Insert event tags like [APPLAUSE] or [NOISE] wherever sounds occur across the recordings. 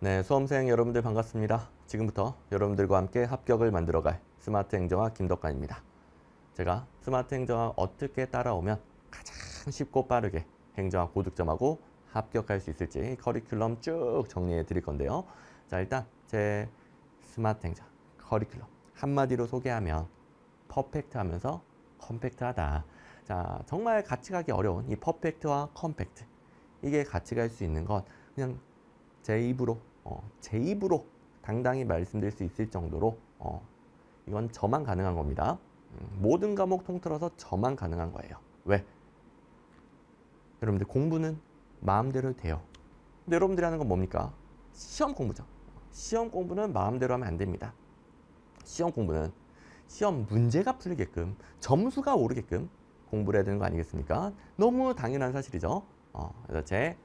네, 수험생 여러분들 반갑습니다. 지금부터 여러분들과 함께 합격을 만들어갈 스마트 행정학 김덕관입니다. 제가 스마트 행정학 어떻게 따라오면 가장 쉽고 빠르게 행정학 고득점하고 합격할 수 있을지 커리큘럼 쭉 정리해 드릴 건데요. 자, 일단 제 스마트 행정 커리큘럼 한마디로 소개하면 perfect 하면서 compact하다. 자, 정말 같이 가기 어려운 이 perfect와 compact. 이게 같이 갈 수 있는 건 그냥 제 입으로 어, 제 입으로 당당히 말씀드릴 수 있을 정도로 어, 이건 저만 가능한 겁니다. 음, 모든 과목 통틀어서 저만 가능한 거예요. 왜? 여러분들 공부는 마음대로 돼요. 근데 여러분들이 하는 건 뭡니까? 시험 공부죠. 시험 공부는 마음대로 하면 안 됩니다. 시험 공부는 시험 문제가 풀리게끔 점수가 오르게끔 공부를 해야 되는 거 아니겠습니까? 너무 당연한 사실이죠. 어, 그래서 제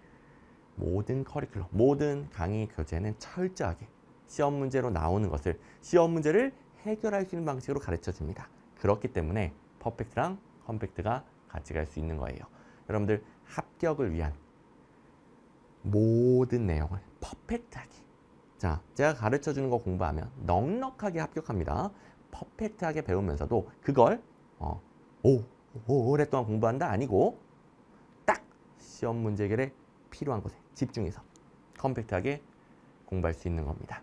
모든 커리큘럼, 모든 강의 교재는 철저하게 시험 문제로 나오는 것을 시험 문제를 해결할 수 있는 방식으로 가르쳐 줍니다. 그렇기 때문에 퍼펙트랑 컴팩트가 같이 갈 수 있는 거예요. 여러분들 합격을 위한 모든 내용을 퍼펙트하게 자, 제가 가르쳐 주는 거 공부하면 넉넉하게 합격합니다. 퍼펙트하게 배우면서도 그걸 어, 오, 오, 오랫동안 공부한다 아니고 딱 시험 문제 해결에 필요한 곳에 집중해서 컴팩트하게 공부할 수 있는 겁니다.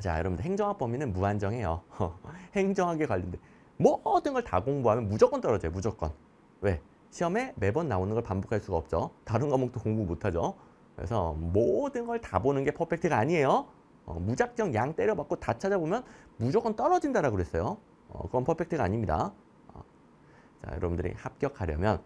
자, 여러분들 행정학 범위는 무한정해요. [LAUGHS] 행정학에 관련된 모든 걸 다 공부하면 무조건 떨어져요. 무조건. 왜? 시험에 매번 나오는 걸 반복할 수가 없죠. 다른 과목도 공부 못하죠. 그래서 모든 걸 다 보는 게 퍼펙트가 아니에요. 어, 무작정 양 때려받고 다 찾아보면 무조건 떨어진다라고 그랬어요. 어, 그건 퍼펙트가 아닙니다. 어. 자, 여러분들이 합격하려면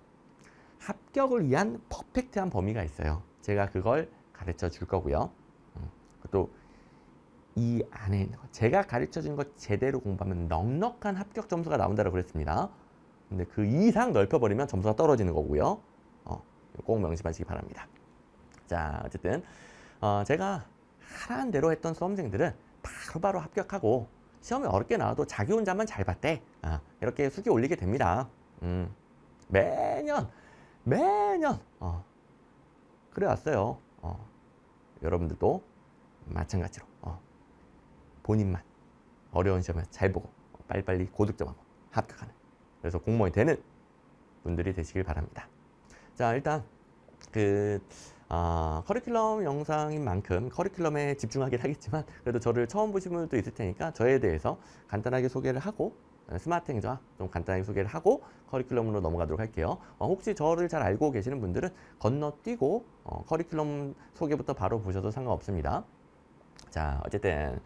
합격을 위한 퍼펙트한 범위가 있어요. 제가 그걸 가르쳐 줄 거고요. 음, 또이 안에 있는 거, 제가 가르쳐 준거 제대로 공부하면 넉넉한 합격 점수가 나온다고 그랬습니다. 근데 그 이상 넓혀버리면 점수가 떨어지는 거고요. 어, 꼭 명심하시기 바랍니다. 자, 어쨌든 어, 제가 하라는 대로 했던 수험생들은 바로바로 바로 합격하고 시험이 어렵게 나와도 자기 혼자만 잘 봤대. 아, 이렇게 수기 올리게 됩니다. 음, 매년 매년 어, 그래 왔어요. 어, 여러분들도 마찬가지로 어, 본인만 어려운 시험에 잘 보고 빨리빨리 고득점하고 합격하는 그래서 공무원이 되는 분들이 되시길 바랍니다. 자 일단 그 어, 커리큘럼 영상인 만큼 커리큘럼에 집중하긴 하겠지만 그래도 저를 처음 보신 분들도 있을 테니까 저에 대해서 간단하게 소개를 하고 스마트 행정학 좀 간단하게 소개를 하고 커리큘럼으로 넘어가도록 할게요. 어, 혹시 저를 잘 알고 계시는 분들은 건너뛰고 어, 커리큘럼 소개부터 바로 보셔도 상관없습니다. 자, 어쨌든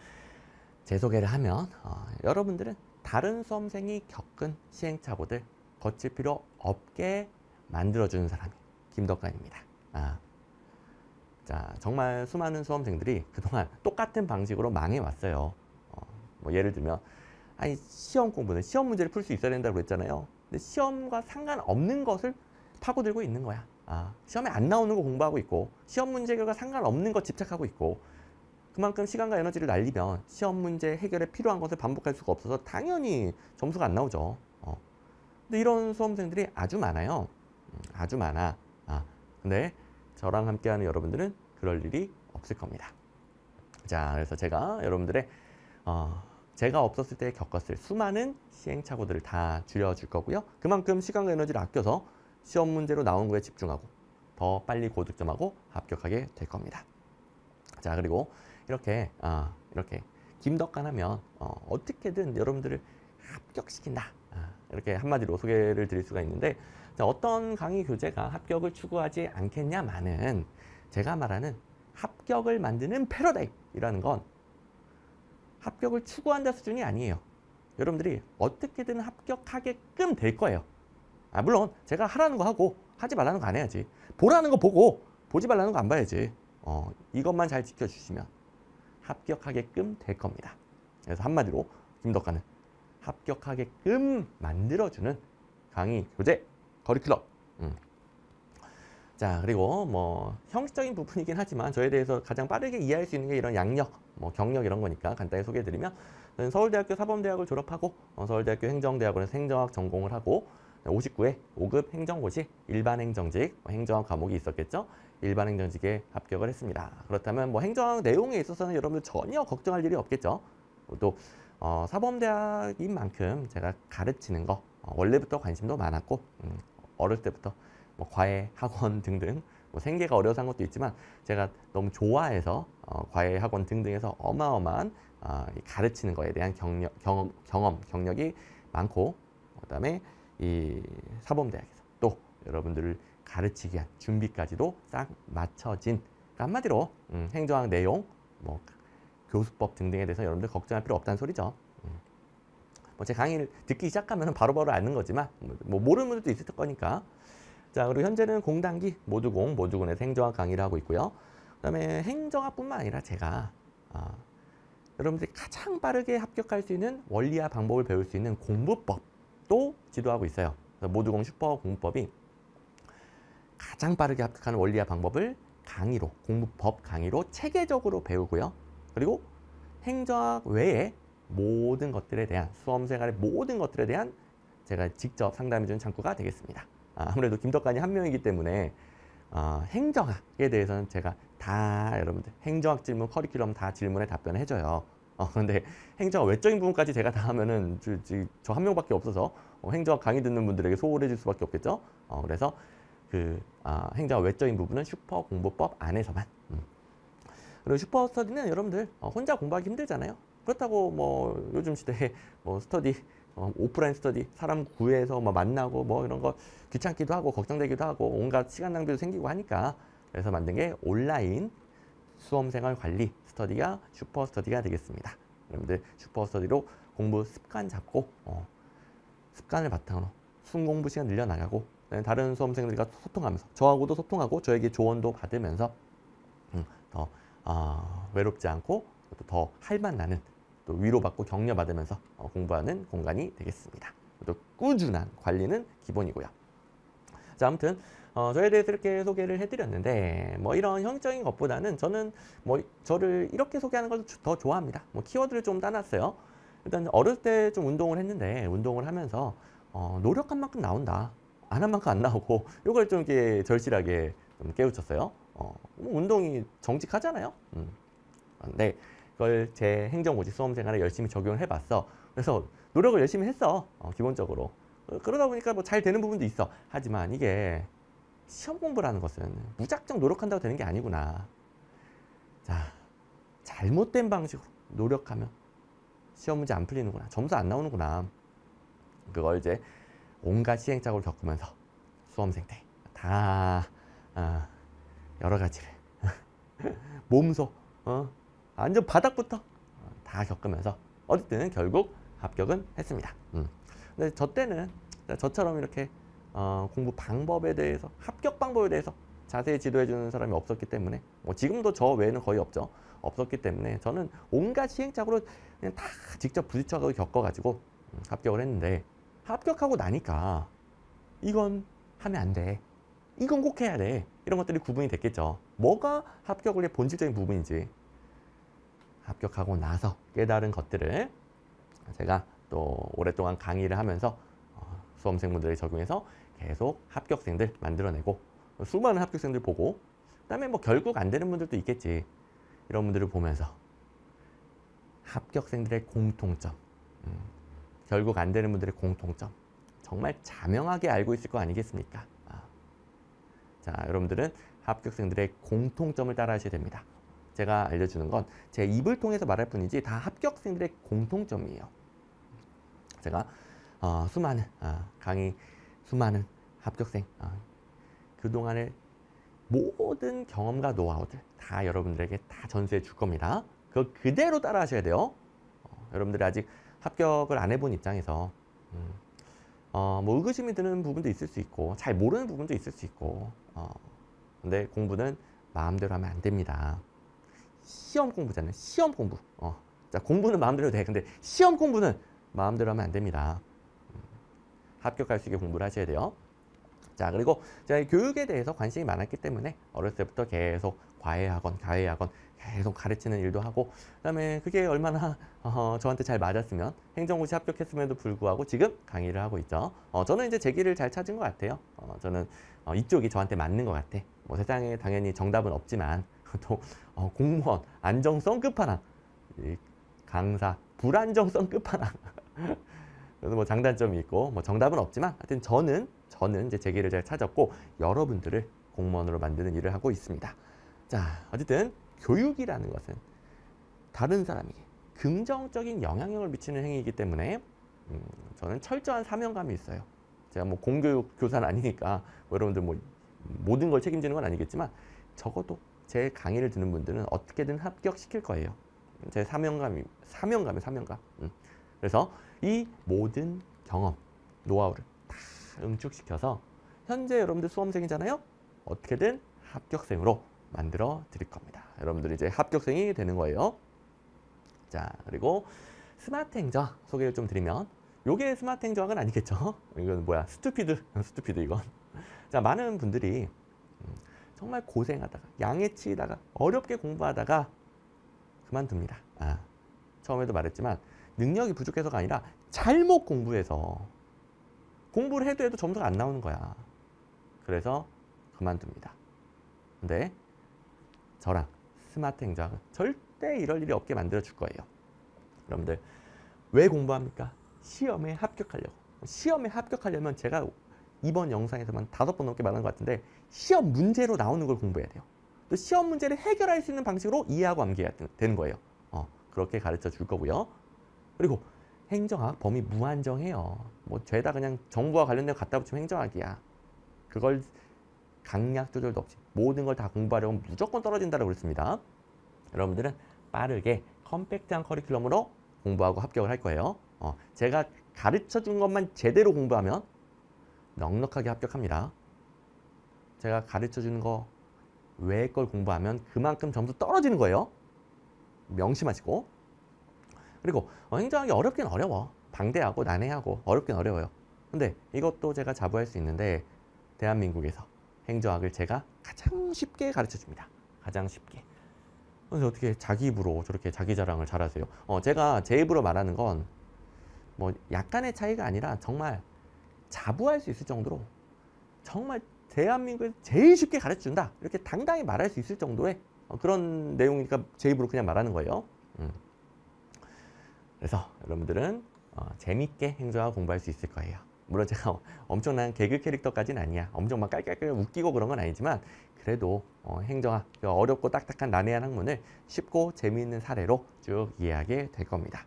제 소개를 하면 어, 여러분들은 다른 수험생이 겪은 시행착오들 거칠 필요 없게 만들어주는 사람이 김덕관입니다. 아, 자, 정말 수많은 수험생들이 그동안 똑같은 방식으로 망해왔어요. 어, 뭐 예를 들면 아니 시험 공부는 시험 문제를 풀 수 있어야 된다고 그랬잖아요. 근데 시험과 상관없는 것을 파고들고 있는 거야. 아, 시험에 안 나오는 거 공부하고 있고 시험 문제 결과 상관없는 거 집착하고 있고 그만큼 시간과 에너지를 날리면 시험 문제 해결에 필요한 것을 반복할 수가 없어서 당연히 점수가 안 나오죠. 어. 근데 이런 수험생들이 아주 많아요. 음, 아주 많아. 아, 근데 저랑 함께하는 여러분들은 그럴 일이 없을 겁니다. 자, 그래서 제가 여러분들의 어, 제가 없었을 때 겪었을 수많은 시행착오들을 다 줄여줄 거고요. 그만큼 시간과 에너지를 아껴서 시험 문제로 나온 거에 집중하고 더 빨리 고득점하고 합격하게 될 겁니다. 자 그리고 이렇게 아, 이렇게 김덕관 하면 어, 어떻게든 여러분들을 합격시킨다. 아, 이렇게 한마디로 소개를 드릴 수가 있는데 자, 어떤 강의 교재가 합격을 추구하지 않겠냐마는 제가 말하는 합격을 만드는 패러다임이라는 건 합격을 추구한다 수준이 아니에요. 여러분들이 어떻게든 합격하게끔 될 거예요. 아, 물론 제가 하라는 거 하고 하지 말라는 거 안 해야지. 보라는 거 보고 보지 말라는 거 안 봐야지. 어, 이것만 잘 지켜주시면 합격하게끔 될 겁니다. 그래서 한마디로 김덕관은 합격하게끔 만들어주는 강의, 교재, 커리큘럼. 음. 자 그리고 뭐 형식적인 부분이긴 하지만 저에 대해서 가장 빠르게 이해할 수 있는 게 이런 양력, 뭐 경력 이런 거니까 간단히 소개해드리면 저는 서울대학교 사범대학을 졸업하고 어, 서울대학교 행정대학원에서 행정학 전공을 하고 59회 5급 행정고시 일반 행정직 뭐 행정학 과목이 있었겠죠. 일반 행정직에 합격을 했습니다. 그렇다면 뭐 행정 내용에 있어서는 여러분들 전혀 걱정할 일이 없겠죠. 또 어, 사범대학인 만큼 제가 가르치는 거 어, 원래부터 관심도 많았고 음, 어렸을 때부터 뭐 과외 학원 [LAUGHS] 등등 뭐 생계가 어려서 한 것도 있지만 제가 너무 좋아해서 어, 과외 학원 등등에서 어마어마한 어, 이 가르치는 거에 대한 경력, 경험, 경험 경력이 많고 그다음에 이 사범대학에서 또 여러분들을 가르치기 위한 준비까지도 싹 맞춰진 그러니까 한마디로 음, 행정학 내용 뭐 교수법 등등에 대해서 여러분들 걱정할 필요 없다는 소리죠. 음. 뭐제 강의를 듣기 시작하면 바로바로 아는 거지만 뭐 모르는 분들도 있을 거니까. 자 그리고 현재는 공단기 모두공 모두군에서 행정학 강의를 하고 있고요. 그 다음에 행정학뿐만 아니라 제가 아, 여러분들이 가장 빠르게 합격할 수 있는 원리와 방법을 배울 수 있는 공부법도 지도하고 있어요. 모두공 슈퍼 공부법이 가장 빠르게 합격하는 원리와 방법을 강의로 공부법 강의로 체계적으로 배우고요. 그리고 행정학 외에 모든 것들에 대한 수험생활의 모든 것들에 대한 제가 직접 상담해주는 창구가 되겠습니다. 아, 무래도 김덕관이 한 명이기 때문에 어, 행정학에 대해서는 제가 다 여러분들 행정학 질문 커리큘럼 다 질문에 답변을 해줘요. 어, 그런데 행정학 외적인 부분까지 제가 다 하면은 저 한 명밖에 없어서 어, 행정학 강의 듣는 분들에게 소홀해질 수밖에 없겠죠. 어, 그래서 그 아, 행정학 외적인 부분은 슈퍼 공부법 안에서만. 음. 그리고 슈퍼 스터디는 여러분들 어, 혼자 공부하기 힘들잖아요. 그렇다고 뭐 요즘 시대에 뭐 스터디 어, 오프라인 스터디 사람 구해서 뭐 만나고 뭐 이런 거 귀찮기도 하고 걱정되기도 하고 온갖 시간 낭비도 생기고 하니까 그래서 만든 게 온라인 수험생활 관리 스터디가 슈퍼 스터디가 되겠습니다. 여러분들 슈퍼 스터디로 공부 습관 잡고 어, 습관을 바탕으로 순공부 시간 늘려나가고 다른 수험생들과 소통하면서 저하고도 소통하고 저에게 조언도 받으면서 음, 더 어, 외롭지 않고 더 할만 나는 또 위로받고 격려받으면서 어, 공부하는 공간이 되겠습니다. 또 꾸준한 관리는 기본이고요. 자, 아무튼 어, 저에 대해서 이렇게 소개를 해드렸는데 뭐 이런 형적인 것보다는 저는 뭐 저를 이렇게 소개하는 걸 더 좋아합니다. 뭐 키워드를 좀 따놨어요. 일단 어렸을 때좀 운동을 했는데 운동을 하면서 어, 노력한 만큼 나온다. 안 한 만큼 안 나오고 [LAUGHS] 이걸 좀 이렇게 절실하게 좀 깨우쳤어요. 어, 뭐 운동이 정직하잖아요. 음. 네. 그걸 제 행정고시 수험 생활에 열심히 적용을 해봤어. 그래서 노력을 열심히 했어. 어, 기본적으로. 어, 그러다 보니까 뭐 잘 되는 부분도 있어. 하지만 이게 시험 공부라는 것은 무작정 노력한다고 되는 게 아니구나. 자, 잘못된 방식으로 노력하면 시험 문제 안 풀리는구나. 점수 안 나오는구나. 그걸 이제 온갖 시행착오를 겪으면서 수험생 때다 어, 여러 가지를 [LAUGHS] 몸소 어, 완전 바닥부터 다 겪으면서 어쨌든 결국 합격은 했습니다. 음. 근데 저 때는 저처럼 이렇게 어, 공부 방법에 대해서 합격 방법에 대해서 자세히 지도해 주는 사람이 없었기 때문에 뭐 지금도 저 외에는 거의 없죠. 없었기 때문에 저는 온갖 시행착오를 그냥 다 직접 부딪혀서 겪어가지고 음, 합격을 했는데 합격하고 나니까 이건 하면 안 돼. 이건 꼭 해야 돼. 이런 것들이 구분이 됐겠죠. 뭐가 합격을 해 본질적인 부분인지 합격하고 나서 깨달은 것들을 제가 또 오랫동안 강의를 하면서 어, 수험생분들에 적용해서 계속 합격생들 만들어내고 수많은 합격생들 보고 그다음에 뭐 결국 안 되는 분들도 있겠지 이런 분들을 보면서 합격생들의 공통점 음, 결국 안 되는 분들의 공통점 정말 자명하게 알고 있을 거 아니겠습니까? 아. 자 여러분들은 합격생들의 공통점을 따라 하셔야 됩니다. 제가 알려주는 건 제 입을 통해서 말할 뿐이지 다 합격생들의 공통점이에요. 제가 어, 수많은 어, 강의 수많은 합격생 어, 그동안의 모든 경험과 노하우들 다 여러분들에게 다 전수해 줄 겁니다. 그거 그대로 따라 하셔야 돼요. 어, 여러분들이 아직 합격을 안 해본 입장에서 음, 어, 뭐 의구심이 드는 부분도 있을 수 있고 잘 모르는 부분도 있을 수 있고 어, 근데 공부는 마음대로 하면 안 됩니다. 시험 공부잖아요. 시험 공부. 어. 자, 공부는 마음대로 돼. 근데 시험 공부는 마음대로 하면 안 됩니다. 음. 합격할 수 있게 공부를 하셔야 돼요. 자, 그리고 제가 교육에 대해서 관심이 많았기 때문에 어렸을 때부터 계속 과외학원, 과외학원 계속 가르치는 일도 하고 그다음에 그게 얼마나 어, 저한테 잘 맞았으면 행정고시 합격했음에도 불구하고 지금 강의를 하고 있죠. 어, 저는 이제 제 길을 잘 찾은 것 같아요. 어, 저는 어, 이쪽이 저한테 맞는 것 같아. 뭐 세상에 당연히 정답은 없지만 또 어, 공무원 안정성 끝판왕, 이 강사 불안정성 끝판왕. [LAUGHS] 그래서 뭐 장단점이 있고 뭐 정답은 없지만 하여튼 저는 저는 이제 제 길을 잘 찾았고 여러분들을 공무원으로 만드는 일을 하고 있습니다. 자, 어쨌든 교육이라는 것은 다른 사람에게 긍정적인 영향력을 미치는 행위이기 때문에 음, 저는 철저한 사명감이 있어요. 제가 뭐 공교육 교사는 아니니까 뭐 여러분들 뭐 모든 걸 책임지는 건 아니겠지만 적어도 제 강의를 듣는 분들은 어떻게든 합격시킬 거예요. 제 사명감이 사명감이 사명감. 음. 그래서 이 모든 경험, 노하우를 다 응축시켜서 현재 여러분들 수험생이잖아요. 어떻게든 합격생으로 만들어 드릴 겁니다. 여러분들이 이제 합격생이 되는 거예요. 자, 그리고 스마트 행정 소개를 좀 드리면 요게 스마트 행정학은 아니겠죠? [LAUGHS] 이건 뭐야? stupid, stupid 이건. 자, 많은 분들이 음, 정말 고생하다가 양해치다가 어렵게 공부하다가 그만둡니다. 아, 처음에도 말했지만 능력이 부족해서가 아니라 잘못 공부해서 공부를 해도 해도 점수가 안 나오는 거야. 그래서 그만둡니다. 근데 저랑 스마트 행정은 절대 이럴 일이 없게 만들어 줄 거예요. 여러분들 왜 공부합니까? 시험에 합격하려고. 시험에 합격하려면 제가 이번 영상에서만 다섯 번 넘게 말한 것 같은데 시험 문제로 나오는 걸 공부해야 돼요. 또 시험 문제를 해결할 수 있는 방식으로 이해하고 암기해야 되는 거예요. 어, 그렇게 가르쳐 줄 거고요. 그리고 행정학 범위 무한정해요. 뭐 죄다 그냥 정부와 관련된 거 갖다 붙이면 행정학이야. 그걸 강약 조절도 없이 모든 걸 다 공부하려면 무조건 떨어진다고 그랬습니다. 여러분들은 빠르게 컴팩트한 커리큘럼으로 공부하고 합격을 할 거예요. 어, 제가 가르쳐 준 것만 제대로 공부하면 넉넉하게 합격합니다. 제가 가르쳐 주는 거 외의 걸 공부하면 그만큼 점수 떨어지는 거예요. 명심하시고. 그리고 어, 행정하기 어렵긴 어려워. 방대하고 난해하고 어렵긴 어려워요. 근데 이것도 제가 자부할 수 있는데 대한민국에서 행정학을 제가 가장 쉽게 가르쳐 줍니다. 가장 쉽게. 그래서 어떻게 자기 입으로 저렇게 자기 자랑을 잘하세요. 어, 제가 제 입으로 말하는 건 뭐 약간의 차이가 아니라 정말 자부할 수 있을 정도로 정말 대한민국에서 제일 쉽게 가르쳐 준다. 이렇게 당당히 말할 수 있을 정도의 어, 그런 내용이니까 제 입으로 그냥 말하는 거예요. 음. 그래서 여러분들은 어, 재밌게 행정학 공부할 수 있을 거예요. 물론 제가 엄청난 개그 캐릭터까지는 아니야. 엄청 막 깔깔깔 웃기고 그런 건 아니지만 그래도 어, 행정학 어렵고 딱딱한 난해한 학문을 쉽고 재미있는 사례로 쭉 이해하게 될 겁니다.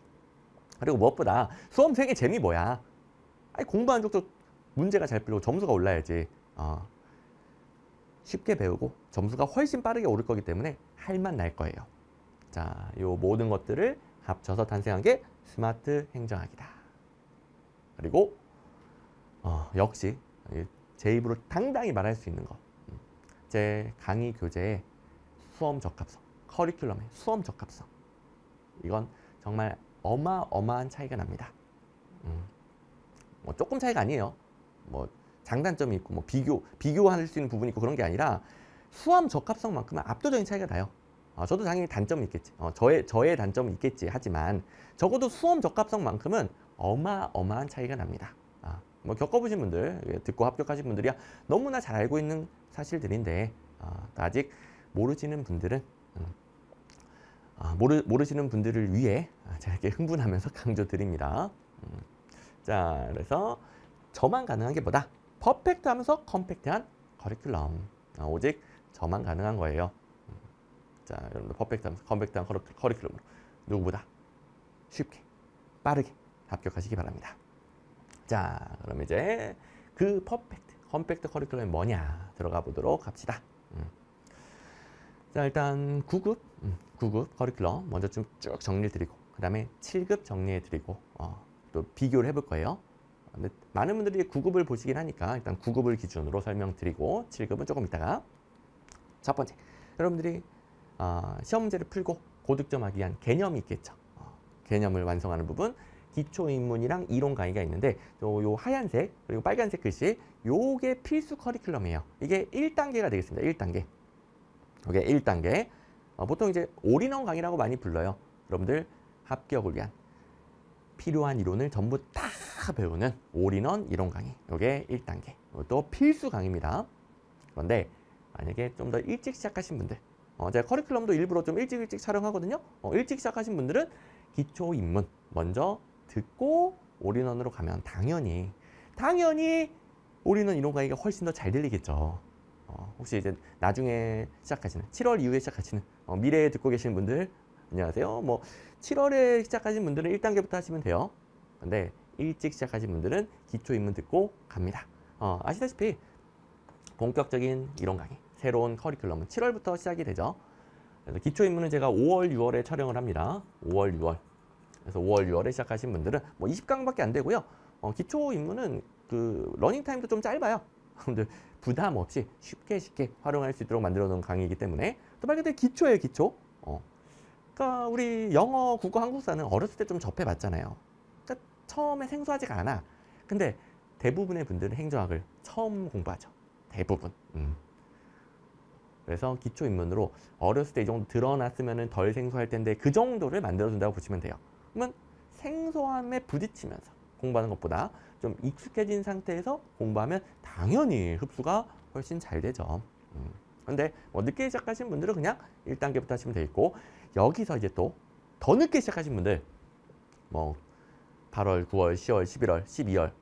그리고 무엇보다 수험 생의 재미 뭐야? 아니 공부한 적도 문제가 잘 풀리고 점수가 올라야지. 어, 쉽게 배우고 점수가 훨씬 빠르게 오를 거기 때문에 할만 날 거예요. 자, 요 모든 것들을 합쳐서 탄생한 게 스마트 행정학이다. 그리고 어, 역시 제 입으로 당당히 말할 수 있는 거. 음, 제 강의 교재의 수험 적합성, 커리큘럼의 수험 적합성. 이건 정말 어마어마한 차이가 납니다. 음, 뭐 조금 차이가 아니에요. 뭐 장단점이 있고 뭐 비교 비교할 수 있는 부분이 있고 그런 게 아니라 수험 적합성만큼은 압도적인 차이가 나요. 어, 저도 당연히 단점이 있겠지. 어, 저의 저의 단점은 있겠지. 하지만 적어도 수험 적합성만큼은 어마어마한 차이가 납니다. 아, 뭐 겪어보신 분들, 예, 듣고 합격하신 분들이야 너무나 잘 알고 있는 사실들인데 어, 아직 모르시는 분들은 음, 아, 모르, 모르시는 분들을 위해 제가 이렇게 흥분하면서 [LAUGHS] 강조드립니다. 음, 자, 그래서 저만 가능한 게 뭐다? 퍼펙트 하면서 컴팩트한 커리큘럼. 아, 오직 저만 가능한 거예요. 음, 자, 여러분들 perfect 하면서 compact한 커리큘럼으로 누구보다 쉽게 빠르게 합격하시기 바랍니다. 자, 그럼 이제 그 perfect, compact 커리큘럼이 뭐냐 들어가 보도록 합시다. 음. 자, 일단 9급, 음, 9급 커리큘럼 먼저 좀 쭉 정리를 드리고 그 다음에 7급 정리해 드리고 어, 또 비교를 해볼 거예요. 많은 분들이 9급을 보시긴 하니까 일단 9급을 기준으로 설명드리고 7급은 조금 있다가 첫 번째 여러분들이 어, 시험 문제를 풀고 고득점하기 위한 개념이 있겠죠. 어, 개념을 완성하는 부분 기초 입문이랑 이론 강의가 있는데 요, 요 하얀색 그리고 빨간색 글씨 요게 필수 커리큘럼이에요. 이게 1단계가 되겠습니다. 1단계. 이게 1단계. 어, 보통 이제 올인원 강의라고 많이 불러요. 여러분들 합격을 위한 필요한 이론을 전부 다 배우는 올인원 이론 강의. 이게 1단계. 또 필수 강의입니다. 그런데 만약에 좀 더 일찍 시작하신 분들 어, 제가 커리큘럼도 일부러 좀 일찍 일찍 촬영하거든요. 어, 일찍 시작하신 분들은 기초 입문 먼저 듣고 all-in-one으로 가면 당연히 당연히 올인원 이론 강의가 훨씬 더 잘 들리겠죠. 어, 혹시 이제 나중에 시작하시는 7월 이후에 시작하시는 어, 미래에 듣고 계시는 분들 안녕하세요. 뭐 7월에 시작하신 분들은 1단계부터 하시면 돼요. 근데 일찍 시작하신 분들은 기초 입문 듣고 갑니다. 어, 아시다시피 본격적인 이론 강의 새로운 커리큘럼은 7월부터 시작이 되죠. 그래서 기초 입문은 제가 5월, 6월에 촬영을 합니다. 5월, 6월. 그래서 5월, 6월에 시작하신 분들은 뭐 20강밖에 안 되고요. 어, 기초 입문은 그 러닝 타임도 좀 짧아요. [LAUGHS] 여러분들 부담 없이 쉽게 쉽게 활용할 수 있도록 만들어 놓은 강의이기 때문에 또 말 그대로 기초예요, 기초. 어. 그러니까 우리 영어, 국어, 한국사는 어렸을 때 좀 접해 봤잖아요. 처음에 생소하지가 않아. 근데 대부분의 분들은 행정학을 처음 공부하죠. 대부분. 음. 그래서 기초 입문으로 어렸을 때 이 정도 드러났으면 덜 생소할 텐데 그 정도를 만들어준다고 보시면 돼요. 그러면 생소함에 부딪히면서 공부하는 것보다 좀 익숙해진 상태에서 공부하면 당연히 흡수가 훨씬 잘 되죠. 음. 근데 뭐 늦게 시작하신 분들은 그냥 1단계부터 하시면 되겠고 여기서 이제 또 더 늦게 시작하신 분들 뭐 8월, 9월, 10월, 11월, 12월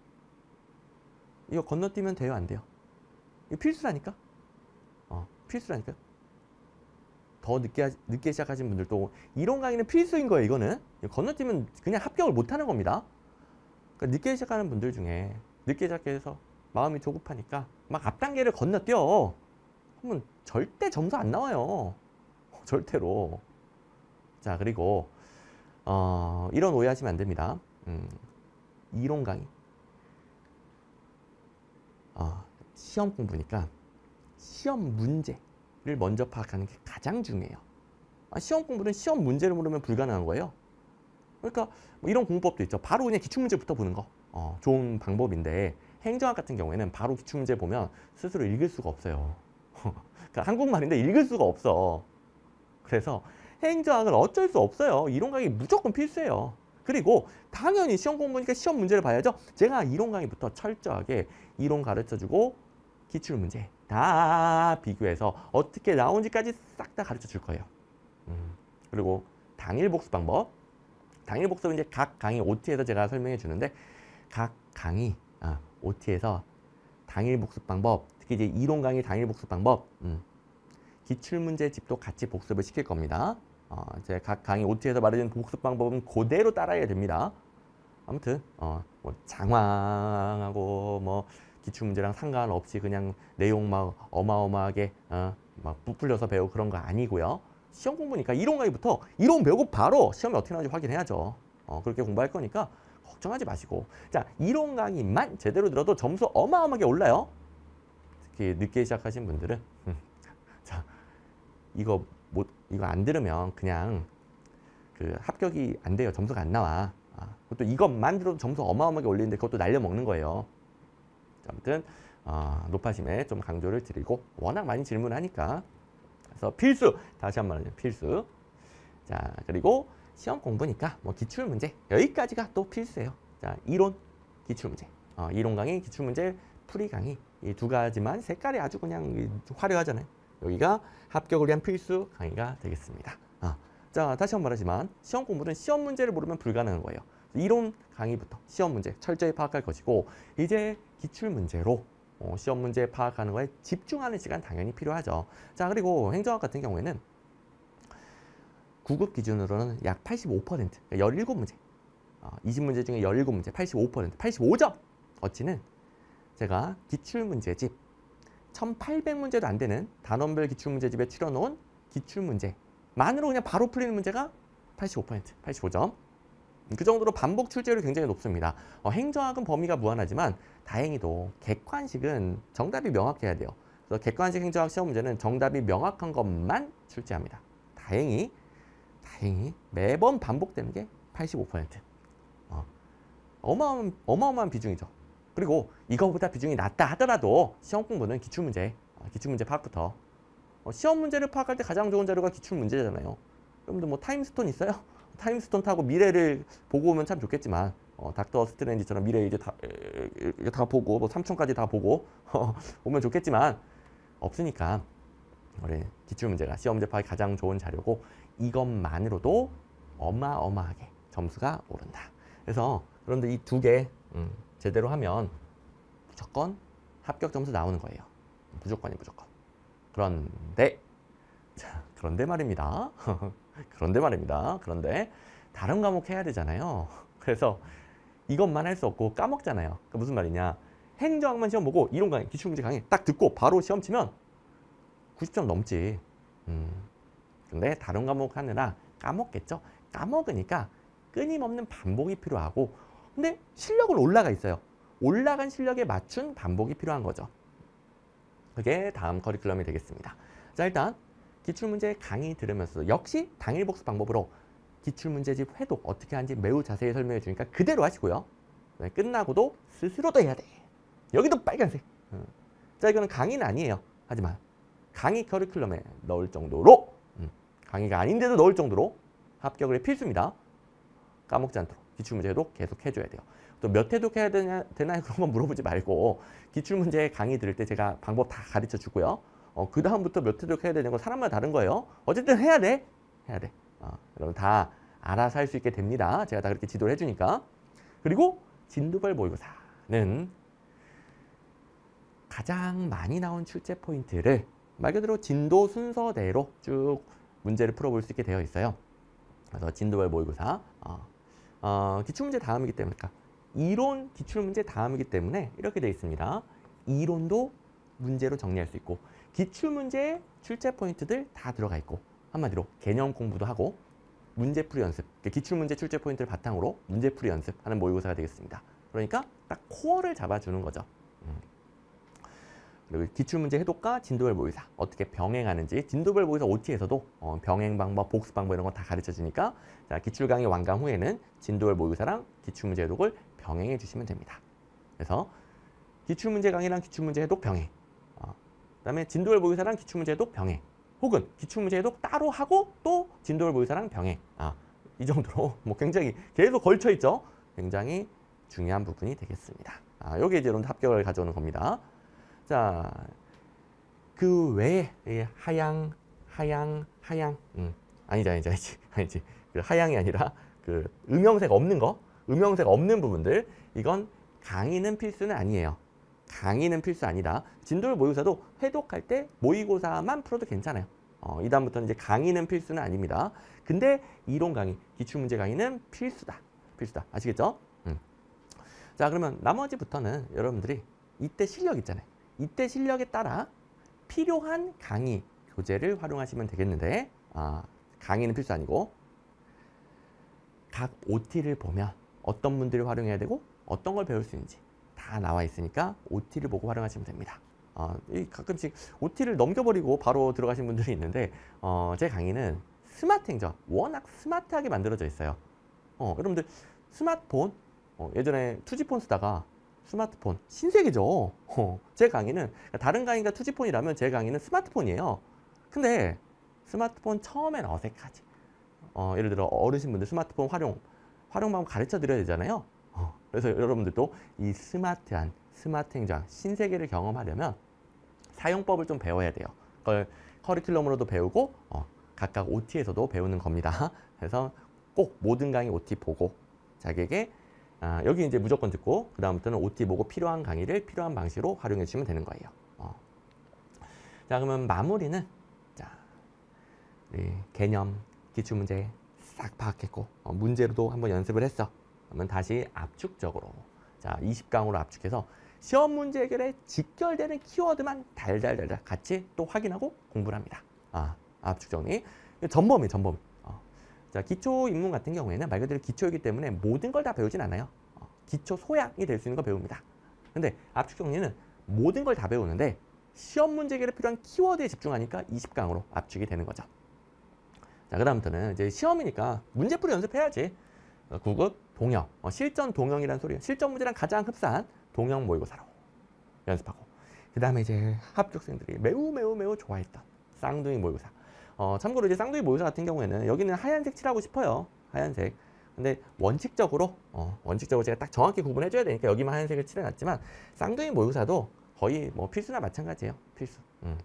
이거 건너뛰면 돼요, 안 돼요? 이거 필수라니까. 어, 필수라니까. 더 늦게 하- 늦게 시작하신 분들도 이론 강의는 필수인 거예요. 이거는 이거 건너뛰면 그냥 합격을 못 하는 겁니다. 그러니까 늦게 시작하는 분들 중에 늦게 시작해서 마음이 조급하니까 막 앞 단계를 건너뛰어. 그러면 절대 점수 안 나와요. [LAUGHS] 절대로. 자 그리고 어, 이런 오해하시면 안 됩니다. 음, 이론 강의. 어, 시험 공부니까 시험 문제를 먼저 파악하는 게 가장 중요해요. 아, 시험 공부는 시험 문제를 모르면 불가능한 거예요. 그러니까 뭐 이런 공부법도 있죠. 바로 그냥 기출문제부터 보는 거. 어, 좋은 방법인데 행정학 같은 경우에는 바로 기출문제 보면 스스로 읽을 수가 없어요. [LAUGHS] 그러니까 한국말인데 읽을 수가 없어. 그래서 행정학은 어쩔 수 없어요. 이론 강의 무조건 필수예요. 그리고 당연히 시험 공부니까 시험 문제를 봐야죠. 제가 이론 강의부터 철저하게 이론 가르쳐주고 기출 문제 다 비교해서 어떻게 나온지까지 싹 다 가르쳐 줄 거예요. 음, 그리고 당일 복습 방법. 당일 복습은 이제 각 강의 OT에서 제가 설명해 주는데 각 강의 아, OT에서 당일 복습 방법, 특히 이제 이론 강의 당일 복습 방법, 음, 기출 문제 집도 같이 복습을 시킬 겁니다. 어, 제가 각 강의 OT에서 말해준 복습 방법은 그대로 따라야 됩니다. 아무튼 어, 뭐 장황하고 뭐 기출 문제랑 상관없이 그냥 내용 막 어마어마하게 어, 막 부풀려서 배우고 그런 거 아니고요. 시험 공부니까 이론 강의부터 이론 배우고 바로 시험이 어떻게 나오는지 확인해야죠. 어, 그렇게 공부할 거니까 걱정하지 마시고 자 이론 강의만 제대로 들어도 점수 어마어마하게 올라요. 특히 늦게 시작하신 분들은 음, [LAUGHS] 자 이거 못 이거 안 들으면 그냥 그 합격이 안 돼요. 점수가 안 나와. 아, 그것도 이것만 들어도 점수 어마어마하게 올리는데 그것도 날려 먹는 거예요. 자, 아무튼 어, 높아심에 좀 강조를 드리고 워낙 많이 질문하니까. 그래서 필수 다시 한번 말하죠 필수. 자 그리고 시험 공부니까 뭐 기출 문제 여기까지가 또 필수예요. 자 이론 기출 문제. 어, 이론 강의 기출 문제 풀이 강의. 이 두 가지만 색깔이 아주 그냥 화려하잖아요 여기가 합격을 위한 필수 강의가 되겠습니다. 아, 자 다시 한 번 말하지만 시험 공부는 시험 문제를 모르면 불가능한 거예요. 이론 강의부터 시험 문제 철저히 파악할 것이고 이제 기출 문제로 어, 시험 문제 파악하는 거에 집중하는 시간 당연히 필요하죠. 자 그리고 행정학 같은 경우에는 9급 기준으로는 약 85% 그러니까 17문제. 어, 20문제 중에 17문제 85% 85점 어치는 제가 기출문제집 1800문제도 안 되는 단원별 기출문제집에 추려놓은 기출문제만으로 그냥 바로 풀리는 문제가 85% 85점 그 정도로 반복 출제율이 굉장히 높습니다. 어, 행정학은 범위가 무한하지만 다행히도 객관식은 정답이 명확해야 돼요. 그래서 객관식 행정학 시험 문제는 정답이 명확한 것만 출제합니다. 다행히 다행히 매번 반복되는 게 85%. 어, 어마어마한, 어마어마한 비중이죠. 그리고 이거보다 비중이 낮다 하더라도 시험 공부는 기출문제, 어, 기출문제 파악부터 어, 어, 시험 문제를 파악할 때 가장 좋은 자료가 기출 문제잖아요. 여러분들 뭐 Time Stone 있어요? [LAUGHS] Time Stone 타고 미래를 보고 오면 참 좋겠지만 어, 닥터 스트레인지처럼 미래 이제 다, 에, 에, 다 보고 뭐 3촌까지 다 보고 어, [LAUGHS] 오면 좋겠지만 없으니까 우리 기출 문제가 시험 문제 파악이 가장 좋은 자료고 이것만으로도 어마어마하게 점수가 오른다. 그래서 그런데 이두 개 음, 제대로 하면 무조건 합격 점수 나오는 거예요. 무조건이 무조건. 그런데 자 그런데 말입니다. [LAUGHS] 그런데 말입니다. 그런데 다른 과목 해야 되잖아요. [LAUGHS] 그래서 이것만 할 수 없고 까먹잖아요. 그 무슨 말이냐? 행정학만 시험 보고 이론 강의, 기출문제 강의 딱 듣고 바로 시험 치면 90점 넘지. 음. 근데 다른 과목 하느라 까먹겠죠? 까먹으니까 끊임없는 반복이 필요하고 근데 실력은 올라가 있어요. 올라간 실력에 맞춘 반복이 필요한 거죠. 그게 다음 커리큘럼이 되겠습니다. 자 일단 기출문제 강의 들으면서 역시 당일 복습 방법으로 기출문제집 회독 어떻게 하는지 매우 자세히 설명해 주니까 그대로 하시고요. 네, 끝나고도 스스로도 해야 돼. 여기도 빨간색. 음. 자 이거는 강의는 아니에요. 하지만 강의 커리큘럼에 넣을 정도로 음, 강의가 아닌데도 넣을 정도로 합격을 필수입니다. 까먹지 않도록 기출문제 해독 계속 해줘야 돼요. 또 몇 회독 해야 되냐, 되나요? [LAUGHS] 그런 건 물어보지 말고 기출문제 강의 들을 때 제가 방법 다 가르쳐 주고요. 어, 그 다음부터 몇 회독 해야 되는 건 사람마다 다른 거예요. 어쨌든 해야 돼. 해야 돼. 어, 여러분 다 알아서 할 수 있게 됩니다. 제가 다 그렇게 지도를 해주니까. 그리고 진도별 모의고사는 가장 많이 나온 출제 포인트를 말 그대로 진도 순서대로 쭉 문제를 풀어볼 수 있게 되어 있어요. 그래서 진도별 모의고사 어, 어, 기출문제 다음이기 때문에 그러니까 이론 기출문제 다음이기 때문에 이렇게 되어 있습니다. 이론도 문제로 정리할 수 있고 기출문제의 출제 포인트들 다 들어가 있고 한마디로 개념 공부도 하고 문제풀이 연습, 기출문제 출제 포인트를 바탕으로 문제풀이 연습하는 모의고사가 되겠습니다. 그러니까 딱 코어를 잡아주는 거죠. 음. 그리고 기출문제 해독과 진도별 모의사 어떻게 병행하는지 진도별 모의사 OT에서도 어, 병행 방법, 복습 방법 이런 거 다 가르쳐 주니까 자, 기출 강의 완강 후에는 진도별 모의사랑 기출문제 해독을 병행해 주시면 됩니다. 그래서 기출문제 강의랑 기출문제 해독 병행 어, 그다음에 진도별 모의사랑 기출문제 해독 병행 혹은 기출문제 해독 따로 하고 또 진도별 모의사랑 병행 아, 이 정도로 [LAUGHS] 뭐 굉장히 계속 걸쳐 있죠. 굉장히 중요한 부분이 되겠습니다. 아, 요게 이제 여러분 합격을 가져오는 겁니다. 자, 그 외에 이 하양, 하양, 하양, 음, 아니지, 아니지, 아니지, [LAUGHS] 아니지. 그 하양이 아니라 그 음영색 없는 거, 음영색 없는 부분들, 이건 강의는 필수는 아니에요. 강의는 필수 아니다. 진도를 모의고사도 회독할 때 모의고사만 풀어도 괜찮아요. 어, 이 다음부터는 이제 강의는 필수는 아닙니다. 근데 이론 강의, 기출문제 강의는 필수다. 필수다. 아시겠죠? 음. 자, 그러면 나머지부터는 여러분들이 이때 실력 있잖아요. 이때 실력에 따라 필요한 강의, 교재를 활용하시면 되겠는데 아, 강의는 필수 아니고 각 OT를 보면 어떤 분들이 활용해야 되고 어떤 걸 배울 수 있는지 다 나와 있으니까 OT를 보고 활용하시면 됩니다. 어, 이 가끔씩 OT를 넘겨버리고 바로 들어가신 분들이 있는데 어, 제 강의는 스마트 행정, 워낙 스마트하게 만들어져 있어요. 어, 여러분들 스마트폰 어, 예전에 2G폰 쓰다가 스마트폰 신세계죠. 어, 제 강의는 다른 강의가 2G폰이라면 제 강의는 스마트폰이에요. 근데 스마트폰 처음엔 어색하지. 어, 예를 들어 어르신분들 스마트폰 활용 활용 방법 가르쳐 드려야 되잖아요. 어, 그래서 여러분들도 이 스마트한 스마트 행정 신세계를 경험하려면 사용법을 좀 배워야 돼요. 그걸 커리큘럼으로도 배우고 어, 각각 OT에서도 배우는 겁니다. 그래서 꼭 모든 강의 OT 보고 자기에게 아, 여기 이제 무조건 듣고 그 다음부터는 OT 보고 필요한 강의를 필요한 방식으로 활용해 주시면 되는 거예요. 어. 자 그러면 마무리는 자 개념 기출 문제 싹 파악했고 어, 문제로도 한번 연습을 했어. 그러면 다시 압축적으로 자 20강으로 압축해서 시험 문제 해결에 직결되는 키워드만 달달달달 같이 또 확인하고 공부를 합니다. 아 압축 정리 전범이 전범. 어. 자 기초 인문 같은 경우에는 말 그대로 기초이기 때문에 모든 걸 다 배우진 않아요. 어, 기초 소양이 될 수 있는 거 배웁니다. 근데 압축 정리는 모든 걸 다 배우는데 시험 문제 해결에 필요한 키워드에 집중하니까 20강으로 압축이 되는 거죠. 자, 그 다음부터는 이제 시험이니까 문제풀이 연습해야지. 어, 구급, 동영, 어, 실전 동영이라는 소리예요. 실전 문제랑 가장 흡사한 동영 모의고사로 연습하고. 그 다음에 이제 합격생들이 매우 매우 매우 좋아했던 쌍둥이 모의고사. 어, 참고로 이제 쌍둥이 모의고사 같은 경우에는 여기는 하얀색 칠하고 싶어요. 하얀색. 근데 원칙적으로 어, 원칙적으로 제가 딱 정확히 구분해 줘야 되니까 여기만 하얀색을 칠해놨지만 쌍둥이 모의고사도 거의 뭐 필수나 마찬가지예요. 필수. 음.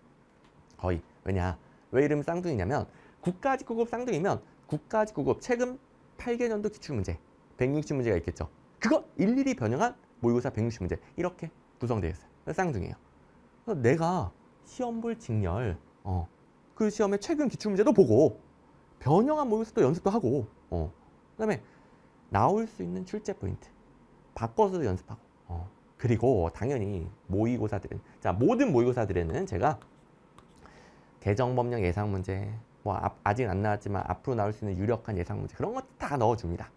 거의. 왜냐? 왜 이름 쌍둥이냐면 국가직구급 쌍둥이면 국가직구급 최근 8개년도 기출문제 160문제가 있겠죠. 그거 일일이 변형한 모의고사 160문제 이렇게 구성되어 있어요. 쌍둥이에요. 그래서 내가 시험 볼 직렬 어, 그 시험의 최근 기출문제도 보고 변형한 모의고사도 연습도 하고 어, 그다음에 나올 수 있는 출제 포인트 바꿔서도 연습하고 어, 그리고 당연히 모의고사들은 자 모든 모의고사들에는 제가 개정법령 예상 문제 뭐 앞- 아직 안 나왔지만 앞으로 나올 수 있는 유력한 예상 문제 그런 것 다 넣어줍니다.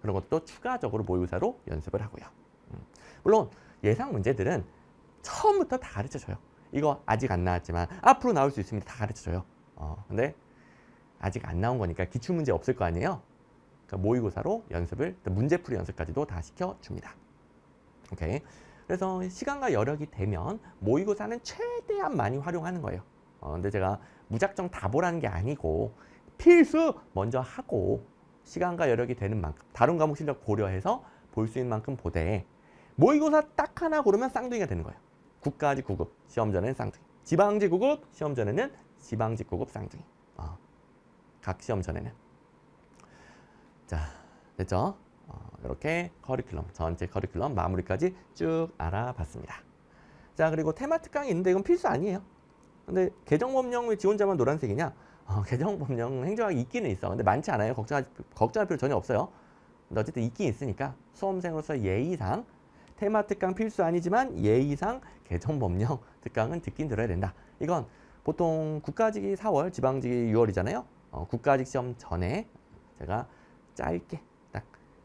그런 것도 추가적으로 모의고사로 연습을 하고요. 음. 물론 예상 문제들은 처음부터 다 가르쳐줘요. 이거 아직 안 나왔지만 앞으로 나올 수 있습니다. 다 가르쳐줘요. 어, 근데 아직 안 나온 거니까 기출 문제 없을 거 아니에요. 그러니까 모의고사로 연습을 문제풀이 연습까지도 다 시켜줍니다. 오케이. 그래서 시간과 여력이 되면 모의고사는 최대한 많이 활용하는 거예요. 어, 근데 제가 무작정 다 보라는 게 아니고 필수 먼저 하고 시간과 여력이 되는 만큼 다른 과목 실력 고려해서 볼 수 있는 만큼 보되 모의고사 딱 하나 고르면 쌍둥이가 되는 거예요. 국가직 9급 시험 전에는 쌍둥이, 지방직 9급 시험 전에는 지방직 9급 쌍둥이. 어, 각 시험 전에는 자 됐죠? 어, 이렇게 커리큘럼 전체 커리큘럼 마무리까지 쭉 알아봤습니다. 자 그리고 테마 특강이 있는데 이건 필수 아니에요. 근데 개정법령 왜 지원자만 노란색이냐? 어, 개정법령 행정학이 있기는 있어. 근데 많지 않아요. 걱정할, 걱정할 필요 전혀 없어요. 근데 어쨌든 있긴 있으니까 수험생으로서 예의상 테마 특강 필수 아니지만 예의상 개정 법령 특강은 듣긴 들어야 된다. 이건 보통 국가직이 4월, 지방직이 6월이잖아요. 어, 국가직 시험 전에 제가 짧게 딱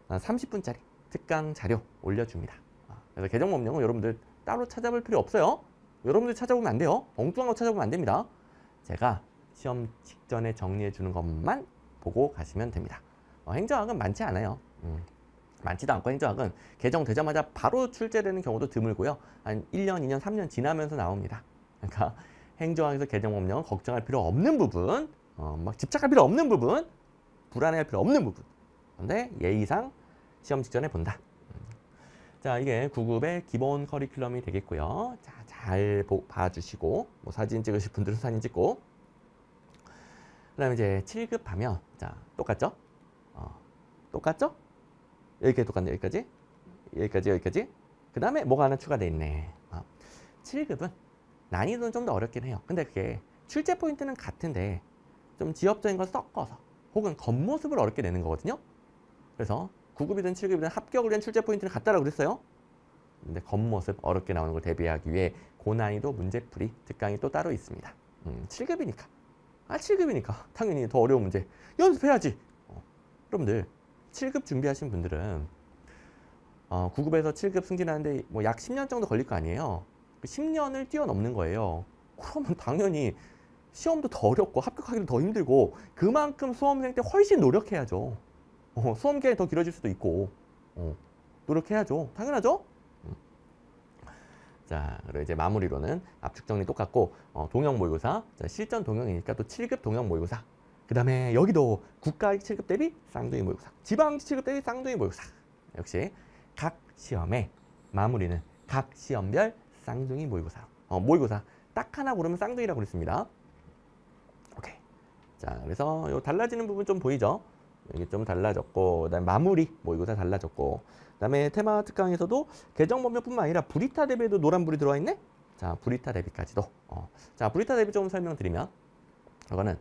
30분짜리 특강 자료 올려줍니다. 아, 그래서 개정 법령은 여러분들 따로 찾아볼 필요 없어요. 여러분들 찾아보면 안 돼요. 엉뚱한 거 찾아보면 안 됩니다. 제가 시험 직전에 정리해 주는 것만 보고 가시면 됩니다. 어, 행정학은 많지 않아요. 음, 많지도 않고 행정학은 개정되자마자 바로 출제되는 경우도 드물고요. 한 1년, 2년, 3년 지나면서 나옵니다. 그러니까 행정학에서 개정법령은 걱정할 필요 없는 부분, 어, 막 집착할 필요 없는 부분, 불안해할 필요 없는 부분. 근데 예의상 시험 직전에 본다. 음. 자, 이게 9급의 기본 커리큘럼이 되겠고요. 자, 잘 보, 봐주시고, 뭐 사진 찍으실 분들은 사진 찍고, 그 다음에 이제 7급 하면, 자, 똑같죠? 어, 똑같죠? 여기까지 똑같네, 여기까지. 여기까지, 여기까지. 그 다음에 뭐가 하나 추가되어 있네. 어, 7급은 난이도는 좀 더 어렵긴 해요. 근데 그게 출제 포인트는 같은데, 좀 지엽적인 걸 섞어서, 혹은 겉모습을 어렵게 내는 거거든요. 그래서 9급이든 7급이든 합격을 위한 출제 포인트는 같다라고 그랬어요. 근데 겉모습 어렵게 나오는 걸 대비하기 위해 고난이도 문제풀이 특강이 또 따로 있습니다. 음, 7급이니까. 아, 7급이니까. 당연히 더 어려운 문제. 연습해야지. 어, 여러분들, 7급 준비하신 분들은 어, 9급에서 7급 승진하는데 뭐 약 10년 정도 걸릴 거 아니에요. 그 10년을 뛰어넘는 거예요. 그러면 당연히 시험도 더 어렵고 합격하기도 더 힘들고 그만큼 수험생 때 훨씬 노력해야죠. 어, 수험 기간이 더 길어질 수도 있고 어, 노력해야죠. 당연하죠. 음. 자, 그리고 이제 마무리로는 압축 정리 똑같고 어, 동형 모의고사 자, 실전 동형이니까 또 7급 동형 모의고사 그 다음에 여기도 국가 7급 대비 쌍둥이 모의고사 지방 7급 대비 쌍둥이 모의고사 역시 각 시험의 마무리는 각 시험별 쌍둥이 모의고사 어, 모의고사 딱 하나 고르면 쌍둥이라고 그랬습니다. 오케이. 자, 그래서 요 달라지는 부분 좀 보이죠? 여기 좀 달라졌고 그다음에 마무리 모의고사 달라졌고 그다음에 테마 특강에서도 개정 법령뿐만 아니라 불의타 대비에도 노란 불이 들어와 있네. 자 불의타 대비까지도. 어. 자 불의타 대비 좀 설명드리면 이거는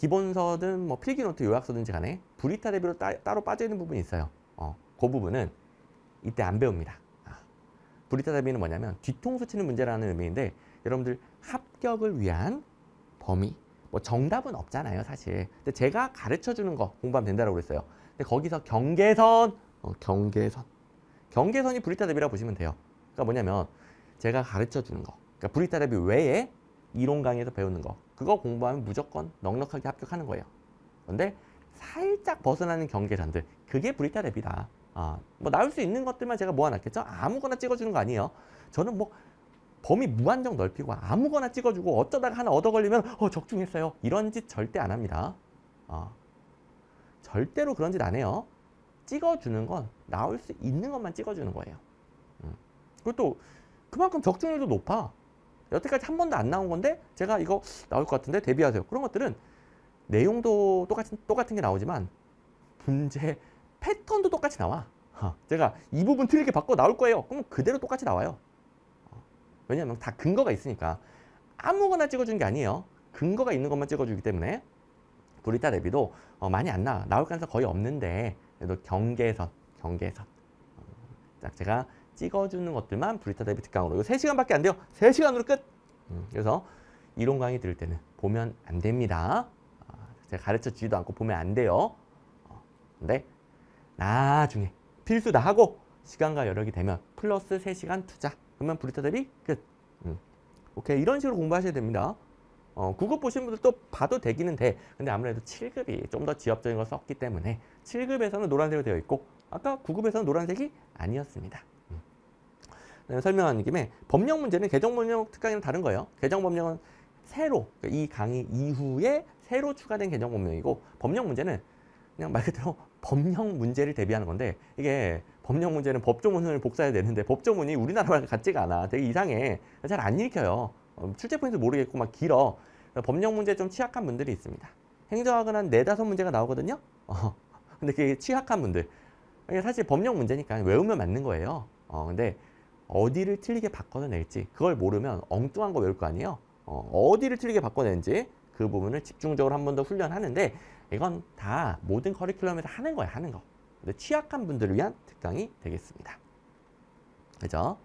기본서든 뭐 필기노트 요약서든지 간에 불의타 대비로 따, 로 빠져 있는 부분이 있어요. 어. 그 부분은 이때 안 배웁니다. 아. 브리타 대비는 뭐냐면 뒤통수 치는 문제라는 의미인데 여러분들 합격을 위한 범위 뭐 정답은 없잖아요, 사실. 근데 제가 가르쳐 주는 거 공부하면 된다고 그랬어요. 근데 거기서 경계선, 어, 경계선. 경계선이 브리타 대비라고 보시면 돼요. 그러니까 뭐냐면 제가 가르쳐 주는 거. 그러니까 브리타 대비 외에 이론 강의에서 배우는 거. 그거 공부하면 무조건 넉넉하게 합격하는 거예요. 그런데 살짝 벗어나는 경계선들. 그게 브리타 대비다. 아, 뭐 나올 수 있는 것들만 제가 모아놨겠죠? 아무거나 찍어주는 거 아니에요. 저는 뭐 범위 무한정 넓히고 아무거나 찍어주고 어쩌다가 하나 얻어 걸리면 어 적중했어요. 이런 짓 절대 안 합니다. 어. 절대로 그런 짓 안 해요. 찍어주는 건 나올 수 있는 것만 찍어주는 거예요. 음. 그것도 그만큼 적중률도 높아. 여태까지 한 번도 안 나온 건데 제가 이거 나올 것 같은데 대비하세요. 그런 것들은 내용도 똑같은 똑같은 게 나오지만 문제 패턴도 똑같이 나와. 어, 제가 이 부분 틀리게 바꿔 나올 거예요. 그럼 그대로 똑같이 나와요. 어, 왜냐하면 다 근거가 있으니까 아무거나 찍어주는 게 아니에요. 근거가 있는 것만 찍어주기 때문에 브리타 대비도 어, 많이 안 나와. 나올 가능성 거의 없는데 그래도 경계선, 경계선. 어, 자, 제가 찍어주는 것들만 브리타 대비 특강으로 이거 3시간밖에 안 돼요. 3시간으로 끝. 음, 그래서 이론 강의 들을 때는 보면 안 됩니다. 어, 제가 가르쳐 주지도 않고 보면 안 돼요. 어, 근데 나중에 필수 다 하고 시간과 여력이 되면 플러스 3시간 투자. 그러면 브리타 대비 끝. 음. 오케이 이런 식으로 공부하셔야 됩니다. 어, 국어 보신 분들도 봐도 되기는 돼. 근데 아무래도 7급이 좀 더 지엽적인 걸 썼기 때문에 7급에서는 노란색으로 되어 있고 아까 9급에서는 노란색이 아니었습니다. 음. 네, 설명하는 김에 법령 문제는 개정 법령 특강이랑 다른 거예요. 개정 법령은 새로 그러니까 이 강의 이후에 새로 추가된 개정 법령이고 법령 문제는 그냥 말 그대로 [LAUGHS] 법령 문제를 대비하는 건데 이게 법령 문제는 법조문을 복사해야 되는데 법조문이 우리나라랑 [LAUGHS] 같지가 않아. 되게 이상해. 잘 안 읽혀요. 어, 출제 포인트 모르겠고 막 길어. 법령 문제 좀 취약한 분들이 있습니다. 행정학은 한 네다섯 문제가 나오거든요. 어, [LAUGHS] 근데 그게 취약한 분들. 사실 법령 문제니까 외우면 맞는 거예요. 어, 근데 어디를 틀리게 바꿔낼지 그걸 모르면 엉뚱한 거 외울 거 아니에요. 어, 어디를 틀리게 바꿔내는지 그 부분을 집중적으로 한 번 더 훈련하는데 이건 다 모든 커리큘럼에서 하는 거야, 하는 거. 근데 취약한 분들을 위한 특강이 되겠습니다. 그죠?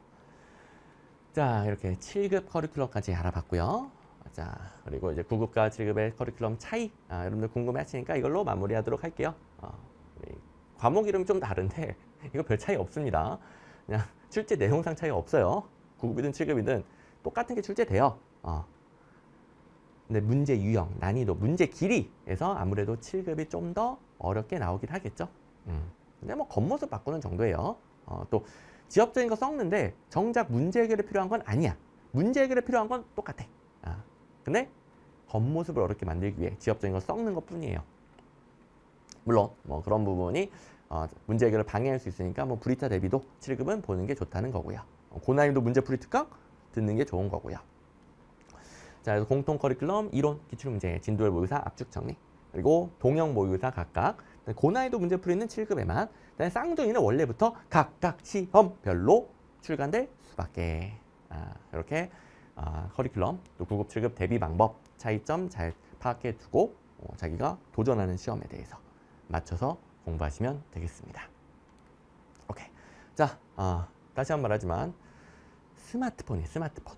자, 이렇게 7급 커리큘럼까지 알아봤고요. 자, 그리고 이제 9급과 7급의 커리큘럼 차이, 아, 여러분들 궁금해 하시니까 이걸로 마무리하도록 할게요. 어, 과목 이름 좀 다른데, [LAUGHS] 이거 별 차이 없습니다. 그냥 출제 내용상 차이 없어요. 9급이든 7급이든 똑같은 게 출제돼요. 어. 근데 문제 유형, 난이도, 문제 길이에서 아무래도 7급이 좀 더 어렵게 나오긴 하겠죠. 음. 근데 뭐 겉모습 바꾸는 정도예요. 어, 또 지엽적인 거 썩는데 정작 문제 해결에 필요한 건 아니야. 문제 해결에 필요한 건 똑같아. 아, 근데 겉모습을 어렵게 만들기 위해 지엽적인 거 썩는 것 뿐이에요. 물론 뭐 그런 부분이 어, 문제 해결을 방해할 수 있으니까 뭐 브리타 대비도 7급은 보는 게 좋다는 거고요. 어, 고난이도 문제 풀이 특강 듣는 게 좋은 거고요. 자, 그래서 공통 커리큘럼, 이론, 기출문제, 진도열 모의사, 압축 정리, 그리고 동형 모의사 각각, 고난이도 문제 풀이는 7급에만, 쌍둥이는 원래부터 각각 시험별로 출간될 수밖에. 아, 이렇게 아, 커리큘럼, 또 9급, 7급 대비 방법, 차이점 잘 파악해 두고 어, 자기가 도전하는 시험에 대해서 맞춰서 공부하시면 되겠습니다. 오케이. 자, 아, 다시 한 번 말하지만 스마트폰이 스마트폰.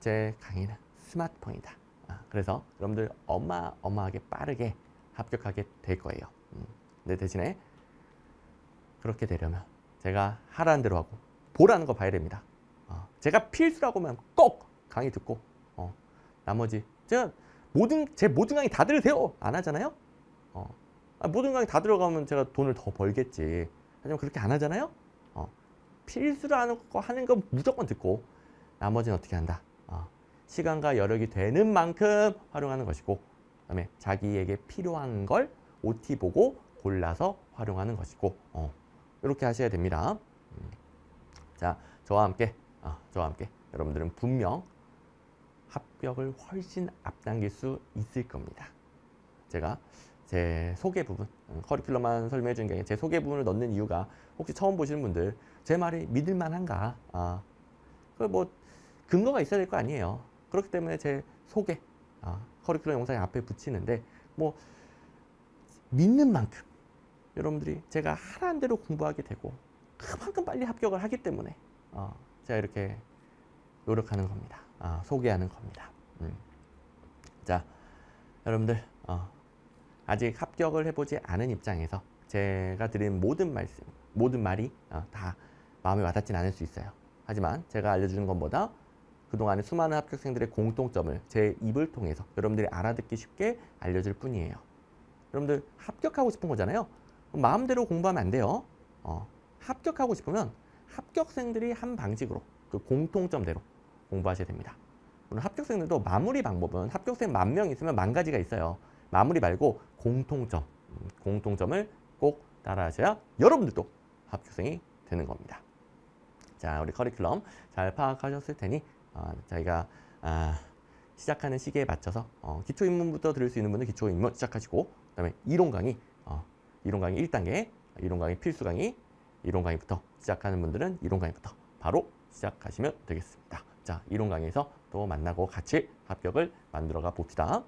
제 강의는 스마트폰이다. 아, 그래서 여러분들 어마어마하게 빠르게 합격하게 될 거예요. 음, 근데 대신에 그렇게 되려면 제가 하라는 대로 하고 보라는 거 봐야 됩니다. 어, 제가 필수라고 하면 꼭 강의 듣고 어, 나머지 제가 모든 제 모든 강의 다 들으세요 안 하잖아요. 어, 아, 모든 강의 다 들어가면 제가 돈을 더 벌겠지. 하지만 그렇게 안 하잖아요. 어, 필수라는 거 하는 건 무조건 듣고 나머지는 어떻게 한다. 어, 시간과 여력이 되는 만큼 활용하는 것이고 그다음에 자기에게 필요한 걸 OT 보고 골라서 활용하는 것이고 어, 이렇게 하셔야 됩니다. 음. 자, 저와 함께 어, 저와 함께 여러분들은 분명 합격을 훨씬 앞당길 수 있을 겁니다. 제가 제 소개 부분, 음, 커리큘럼만 설명해 주는 게 아니라 제 소개 부분을 넣는 이유가 혹시 처음 보시는 분들 제 말이 믿을만한가? 아, 그뭐 근거가 있어야 될 거 아니에요. 그렇기 때문에 제 소개, 아, 커리큘럼 영상에 앞에 붙이는데 뭐 믿는 만큼 여러분들이 제가 하라는 대로 공부하게 되고 그만큼 빨리 합격을 하기 때문에 어, 제가 이렇게 노력하는 겁니다. 아, 소개하는 겁니다. 음. 자, 여러분들 어, 아직 합격을 해보지 않은 입장에서 제가 드린 모든 말씀, 모든 말이 어, 다 마음에 와닿진 않을 수 있어요. 하지만 제가 알려주는 것보다 그동안의 수많은 합격생들의 공통점을 제 입을 통해서 여러분들이 알아듣기 쉽게 알려줄 뿐이에요. 여러분들 합격하고 싶은 거잖아요. 마음대로 공부하면 안 돼요. 어, 합격하고 싶으면 합격생들이 한 방식으로 그 공통점대로 공부하셔야 됩니다. 물론 합격생들도 마무리 방법은 합격생 만 명 있으면 만 가지가 있어요. 마무리 말고 공통점, 음, 공통점을 꼭 따라하셔야 여러분들도 합격생이 되는 겁니다. 자, 우리 커리큘럼 잘 파악하셨을 테니 어, 저희가 아, 시작하는 시기에 맞춰서 어, 기초 입문부터 들을 수 있는 분은 기초 입문 시작하시고 그다음에 이론 강의, 어, 이론 강의 1단계, 이론 강의 필수 강의, 이론 강의부터 시작하는 분들은 이론 강의부터 바로 시작하시면 되겠습니다. 자, 이론 강의에서 또 만나고 같이 합격을 만들어가 봅시다.